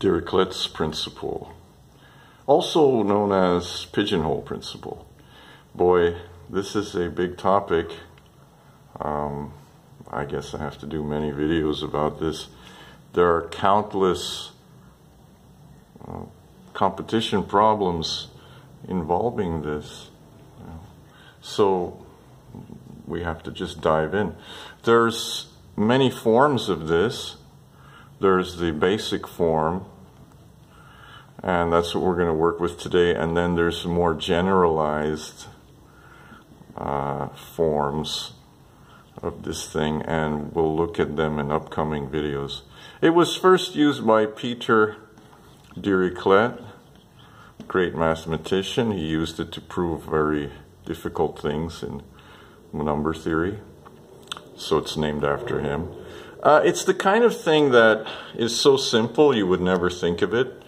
Dirichlet's principle, also known as pigeonhole principle. Boy, this is a big topic. Um, I guess I have to do many videos about this. There are countless uh, competition problems involving this. So we have to just dive in. There's many forms of this. There's the basic form, and that's what we're going to work with today. And then there's more generalized uh, forms of this thing, and we'll look at them in upcoming videos. It was first used by Peter Dirichlet, great mathematician. He used it to prove very difficult things in number theory, so it's named after him. Uh, it's the kind of thing that is so simple you would never think of it,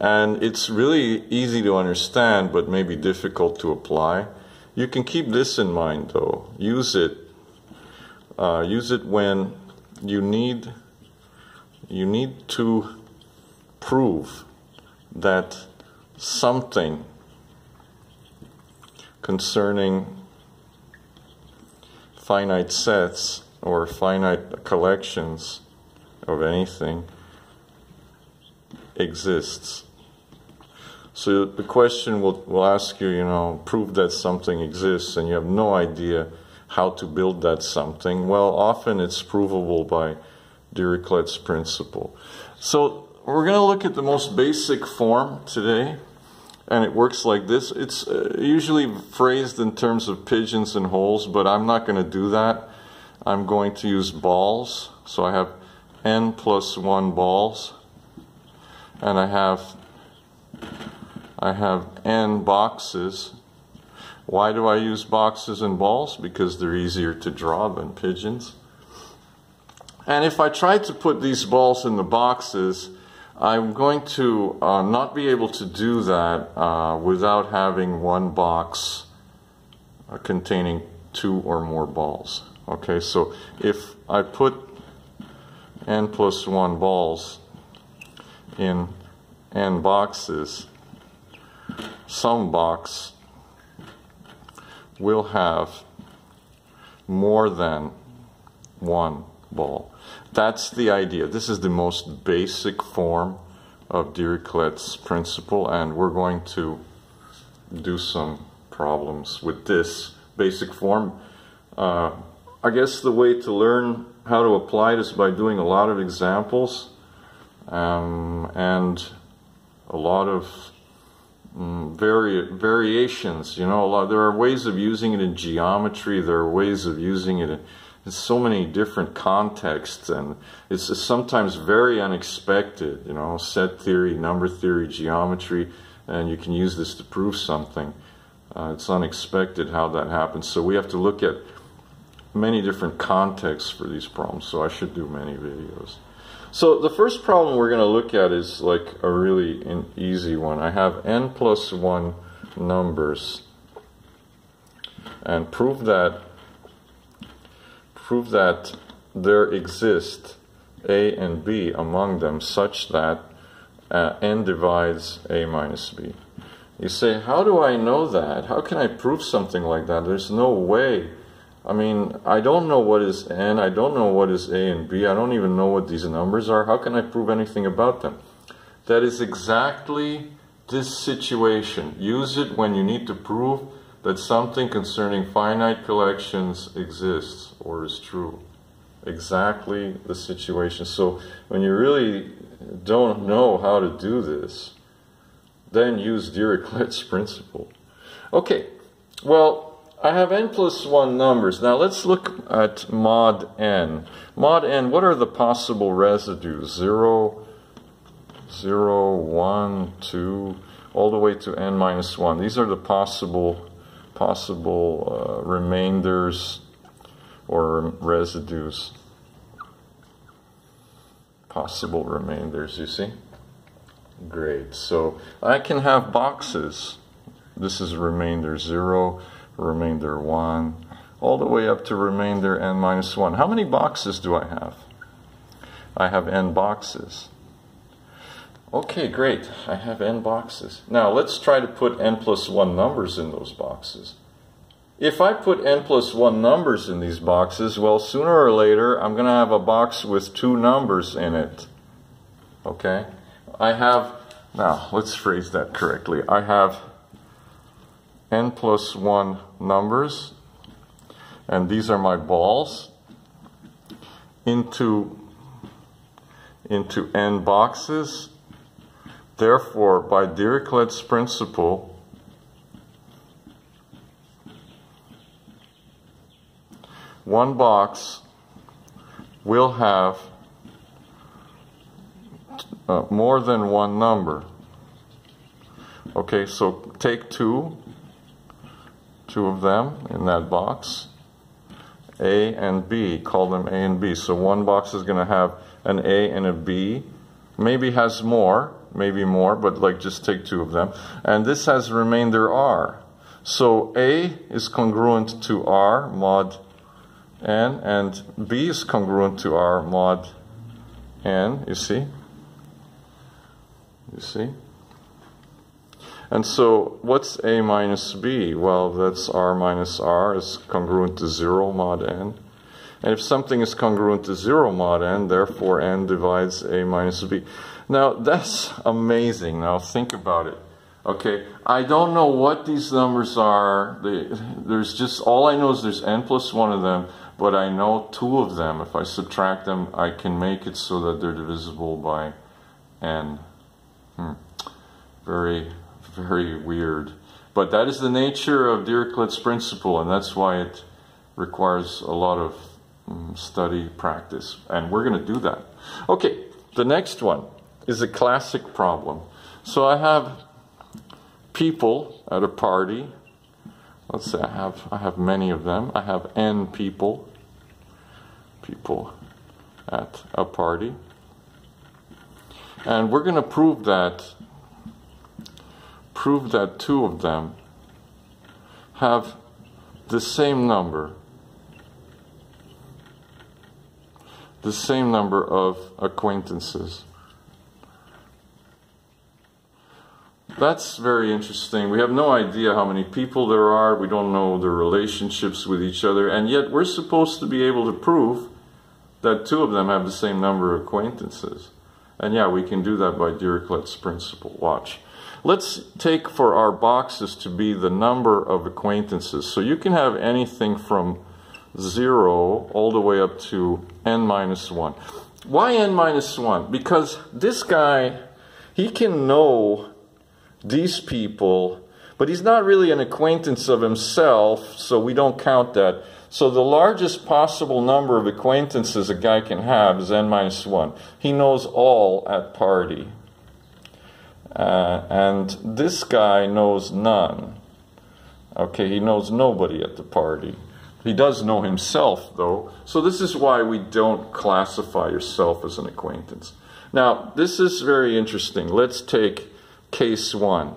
and it's really easy to understand but maybe difficult to apply. You can keep this in mind though. Use it. Uh, use it when you need you need to prove that something concerning finite sets or finite collections of anything exists. So the question will, will ask you, you know, prove that something exists and you have no idea how to build that something. Well, often it's provable by Dirichlet's principle. So we're going to look at the most basic form today and it works like this. It's uh, usually phrased in terms of pigeons and holes, but I'm not going to do that. I'm going to use balls. So I have n plus 1 balls, and I have I have n boxes. Why do I use boxes and balls? Because they're easier to draw than pigeons. And if I try to put these balls in the boxes, I'm going to uh, not be able to do that uh, without having one box uh, containing two or more balls. Okay, so if I put n plus 1 balls in n boxes, some box will have more than one ball. That's the idea. This is the most basic form of Dirichlet's principle, and we're going to do some problems with this basic form. Uh, I guess the way to learn how to apply it is by doing a lot of examples um, and a lot of vari variations. You know, a lot, there are ways of using it in geometry. There are ways of using it in in so many different contexts and it's sometimes very unexpected you know set theory number theory geometry and you can use this to prove something uh, it's unexpected how that happens so we have to look at many different contexts for these problems so i should do many videos so the first problem we're going to look at is like a really an easy one i have n plus 1 numbers and prove that prove that there exist A and B among them such that uh, n divides A minus B. You say, how do I know that? How can I prove something like that? There's no way. I mean, I don't know what is n, I don't know what is A and B, I don't even know what these numbers are. How can I prove anything about them? That is exactly this situation. Use it when you need to prove that something concerning finite collections exists or is true. Exactly the situation. So when you really don't know how to do this, then use Dirichlet's principle. Okay, well, I have n plus 1 numbers. Now let's look at mod n. Mod n, what are the possible residues? 0, 0, 1, 2, all the way to n minus 1. These are the possible possible uh, remainders or residues. Possible remainders, you see? Great. So I can have boxes. This is remainder 0, remainder 1, all the way up to remainder n minus 1. How many boxes do I have? I have n boxes. Okay, great. I have n boxes. Now let's try to put n plus 1 numbers in those boxes. If I put n plus 1 numbers in these boxes, well, sooner or later, I'm going to have a box with two numbers in it. Okay? I have, now let's phrase that correctly. I have n plus 1 numbers, and these are my balls, into, into n boxes. Therefore, by Dirichlet's principle, one box will have uh, more than one number. Okay, so take two, two of them in that box, A and B, call them A and B. So one box is going to have an A and a B, maybe has more, maybe more, but like just take two of them. And this has remainder R. So A is congruent to R, mod n, and b is congruent to r mod n, you see? You see? And so what's a minus b? Well, that's r minus r is congruent to 0 mod n. And if something is congruent to 0 mod n, therefore n divides a minus b. Now, that's amazing. Now, think about it. Okay, I don't know what these numbers are. there's just, all I know is there's n plus one of them but I know two of them, if I subtract them, I can make it so that they're divisible by n. Hmm. Very, very weird. But that is the nature of Dirichlet's principle, and that's why it requires a lot of um, study, practice, and we're going to do that. Okay, the next one is a classic problem. So I have people at a party let's say I have I have many of them. I have n people people at a party. And we're going to prove that prove that two of them have the same number the same number of acquaintances. That's very interesting. We have no idea how many people there are. We don't know their relationships with each other. And yet we're supposed to be able to prove that two of them have the same number of acquaintances. And yeah, we can do that by Dirichlet's principle. Watch. Let's take for our boxes to be the number of acquaintances. So you can have anything from 0 all the way up to n minus 1. Why n minus 1? Because this guy, he can know these people, but he's not really an acquaintance of himself, so we don't count that. So the largest possible number of acquaintances a guy can have is n minus 1. He knows all at party. Uh, and this guy knows none. Okay, he knows nobody at the party. He does know himself, though. So this is why we don't classify yourself as an acquaintance. Now, this is very interesting. Let's take case one.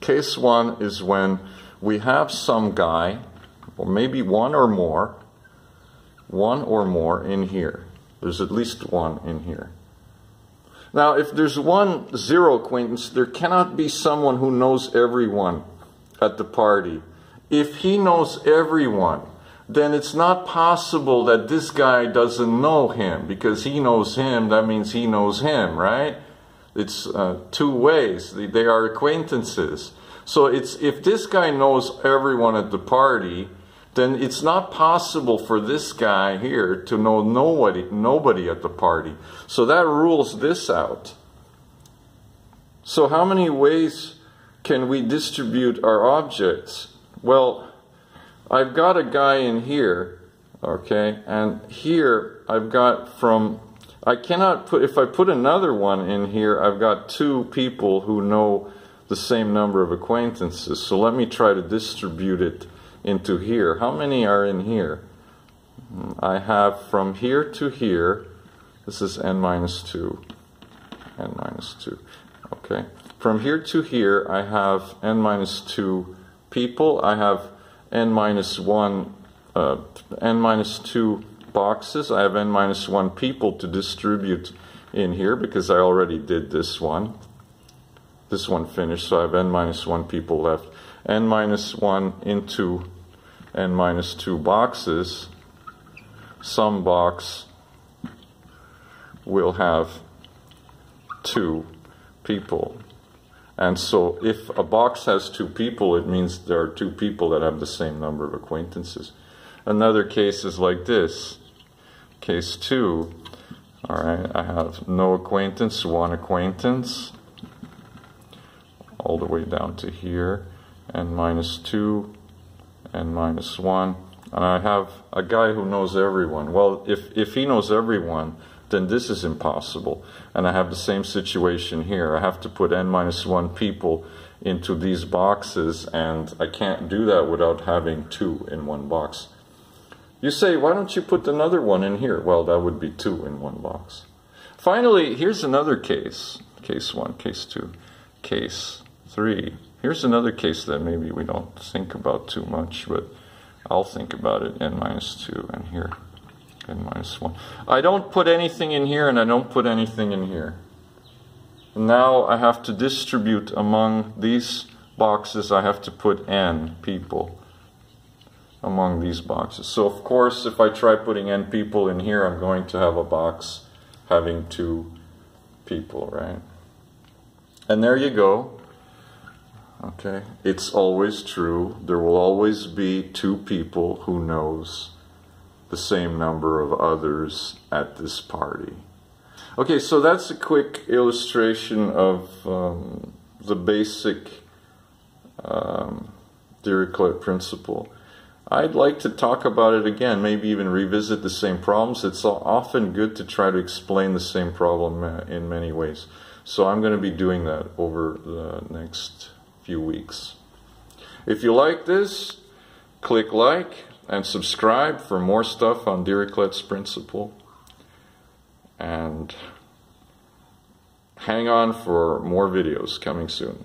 Case one is when we have some guy, or maybe one or more, one or more in here. There's at least one in here. Now, if there's one zero acquaintance, there cannot be someone who knows everyone at the party. If he knows everyone, then it's not possible that this guy doesn't know him because he knows him, that means he knows him, right? It's uh, two ways. They are acquaintances. So it's if this guy knows everyone at the party, then it's not possible for this guy here to know nobody, nobody at the party. So that rules this out. So how many ways can we distribute our objects? Well, I've got a guy in here, okay, and here I've got from I cannot put, if I put another one in here, I've got two people who know the same number of acquaintances. So let me try to distribute it into here. How many are in here? I have from here to here, this is n minus 2, n minus 2, okay. From here to here, I have n minus 2 people. I have n minus 1, uh, n minus 2 boxes. I have n minus 1 people to distribute in here because I already did this one. This one finished, so I have n minus 1 people left. n minus 1 into n minus 2 boxes. Some box will have two people. And so if a box has two people, it means there are two people that have the same number of acquaintances. Another case is like this. Case 2, all right, I have no acquaintance, one acquaintance, all the way down to here, and minus 2, and minus 1. And I have a guy who knows everyone. Well, if, if he knows everyone, then this is impossible. And I have the same situation here. I have to put n minus 1 people into these boxes, and I can't do that without having two in one box. You say, why don't you put another one in here? Well, that would be two in one box. Finally, here's another case. Case 1, case 2, case 3. Here's another case that maybe we don't think about too much, but I'll think about it, n minus 2, and here n minus 1. I don't put anything in here and I don't put anything in here. Now I have to distribute among these boxes, I have to put n people among these boxes. So of course, if I try putting n people in here, I'm going to have a box having two people, right? And there you go. Okay, it's always true. There will always be two people who knows the same number of others at this party. Okay, so that's a quick illustration of um, the basic um, Dirichlet principle. I'd like to talk about it again, maybe even revisit the same problems. It's often good to try to explain the same problem uh, in many ways. So I'm going to be doing that over the next few weeks. If you like this, click like, and subscribe for more stuff on Dirichlets principle. And hang on for more videos coming soon.